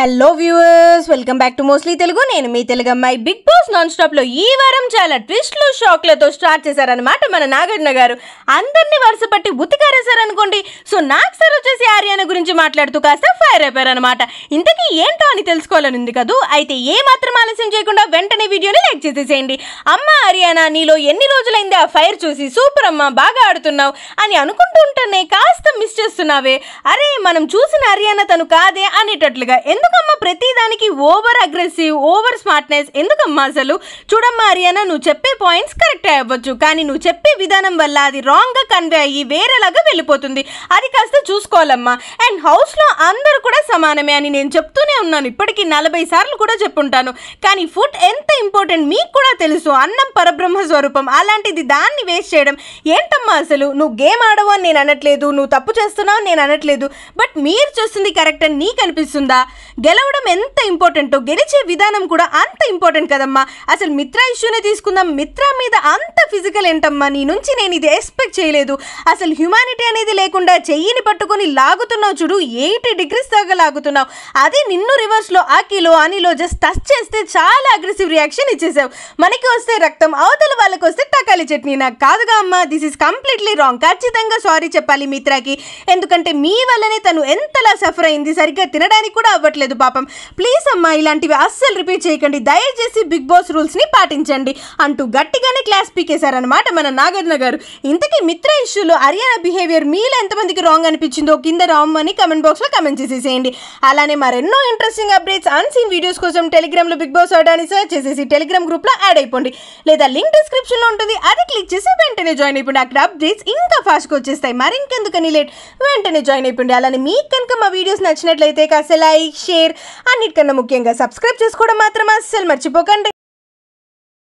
Hello viewers welcome back to mostly Telugu నేను మీ తెలుగు అమ్మాయి బిగ్ బాస్ నాన్ స్టాప్లో ఈ వారం చాలా ట్విస్ట్లు షాక్లతో స్టార్ట్ చేశారనమాట మన నాగార్జున గారు. అందరినీ వరుస పట్టి ఉతికారేశారనుకోండి. సో నాకు సార్ వచ్చేసి ఆర్యాన గురించి మాట్లాడుతూ కాస్త ఫైర్ అయిపోయారనమాట ఇంతకీ ఏంటో అని తెలుసుకోవాలని ఉంది కదూ? అయితే ఏ మాత్రం ఆలస్యం చేయకుండా వెంటనే వీడియోని లైక్ చేసేసేయండి. అమ్మ ఆర్యానా నీలో ఎన్ని రోజులైంది ఆ ఫైర్ చూసి? సూపర్ అమ్మ బాగా ఆడుతున్నావు అని అనుకుంటూ ఉంటేనే కాస్త మిస్ చేస్తున్నావే. అరే మనం చూసిన ఆర్యానా తను కాదే అనేటట్లుగా. ఎందుకు ఎందుకమ్మా ప్రతిదానికి ఓవర్ అగ్రెసివ్ ఓవర్ స్మార్ట్నెస్ ఎందుకమ్మా అసలు? చూడమ్మా హర్యానా నువ్వు చెప్పే పాయింట్స్ కరెక్ట్ అవ్వచ్చు. కానీ నువ్వు చెప్పే విధానం వల్ల అది రాంగ్గా కన్వే అయ్యి వేరేలాగా వెళ్ళిపోతుంది. అది కాస్త చూసుకోవాలమ్మా. అండ్ హౌస్లో అందరూ కూడా సమానమే అని నేను చెప్తూనే ఉన్నాను. ఇప్పటికీ నలభై సార్లు కూడా చెప్పుంటాను. కానీ ఫుడ్ ఎంత ఇంపార్టెంట్ మీకు కూడా తెలుసు. అన్నం పరబ్రహ్మ స్వరూపం. అలాంటిది దాన్ని వేస్ట్ చేయడం ఏంటమ్మా అసలు? నువ్వు గేమ్ ఆడవు అని నేను అనట్లేదు. నువ్వు తప్పు చేస్తున్నావు అని నేను అనట్లేదు. బట్ మీరు చేస్తుంది కరెక్ట్ అని నీకు అనిపిస్తుందా? గెలవడం ఎంత ఇంపార్టెంటో గెలిచే విధానం కూడా అంత ఇంపార్టెంట్ కదమ్మా. అసలు మిత్ర ఇష్యూనే తీసుకుందాం. మిత్ర మీద అంత ఫిజికల్ ఏంటమ్మా? నీ నుంచి నేను ఇది ఎక్స్పెక్ట్ చేయలేదు. అసలు హ్యుమానిటీ అనేది లేకుండా చెయ్యిని పట్టుకొని లాగుతున్నావు చూడు. ఎయిటీ డిగ్రీస్ దాకా లాగుతున్నావు. అదే నిన్ను రివర్స్లో ఆకిలో అనిలో జస్ట్ టచ్ చేస్తే చాలా అగ్రెసివ్ రియాక్షన్ ఇచ్చేసావు. మనకి వస్తే రక్తం అవతల వాళ్ళకి వస్తే తకాలి చట్నీ. నాకు కాదుగా అమ్మా దిస్ ఇస్ కంప్లీట్లీ రాంగ్ ఖచ్చితంగా సారీ చెప్పాలి మిత్రకి. ఎందుకంటే మీ వల్లనే తను ఎంతలా సఫర్ అయింది. సరిగ్గా తినడానికి కూడా అవ్వట్లేదు. పాపం. ప్లీజ్ అమ్మా ఇలాంటివి అస్సలు రిపీట్ చేయకండి. దయచేసి బిగ్ బాస్ రూల్స్ని పాటించండి. అంటూ గట్టిగానే క్లాస్ పీకేశారనమాట మన నాగార్జున గారు. ఇంతకీ మిత్ర ఇష్యూలో హర్యానా బిహేవియర్ మీలో ఎంతమందికి రాంగ్ అనిపించిందో కింద రామ్మని కమెంట్ బాక్స్లో కమెంట్ చేసేసేయండి. అలానే మరెన్నో ఇంట్రెస్టింగ్ అప్డేట్స్ అన్సీన్ వీడియోస్ కోసం టెలిగ్రామ్లో బిగ్ బాస్ ఆడాని సర్చ్ చేసేసి టెలిగ్రామ్ గ్రూప్లో యాడ్ అయిపోండి. లేదా లింక్ డిస్క్రిప్షన్లో ఉంటుంది. అది క్లిక్ చేసి వెంటనే జాయిన్ అయిపోండి. అక్కడ అప్డేట్స్ ఇంకా ఫాస్ట్గా వచ్చేస్తాయి. మరింకెందుకని లేట్? వెంటనే జాయిన్ అయిపోండి. అలానే మీకు కనుక మా వీడియోస్ నచ్చినట్లయితే కాస్త లైక్ షేర్ అన్నిటికన్నా ముఖ్యంగా సబ్స్క్రైబ్ చేసుకోవడం మాత్రం అస్సలు మర్చిపోకండి.